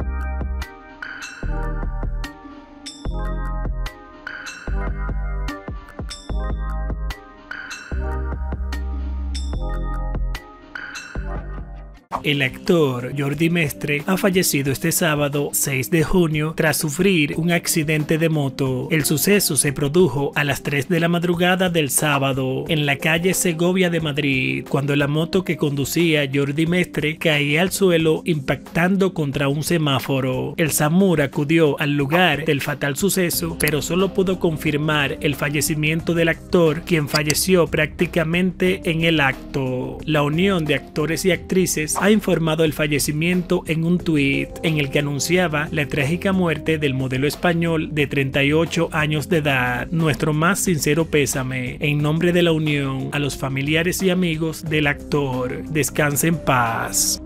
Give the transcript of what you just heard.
you El actor Jordi Mestre ha fallecido este sábado 6 de junio tras sufrir un accidente de moto. El suceso se produjo a las 3 de la madrugada del sábado en la calle Segovia de Madrid, cuando la moto que conducía Jordi Mestre caía al suelo impactando contra un semáforo. El SAMUR acudió al lugar del fatal suceso, pero solo pudo confirmar el fallecimiento del actor, quien falleció prácticamente en el acto. La Unión de Actores y Actrices ha informado el fallecimiento en un tuit en el que anunciaba la trágica muerte del modelo español de 38 años de edad. Nuestro más sincero pésame en nombre de la Unión a los familiares y amigos del actor. Descanse en paz.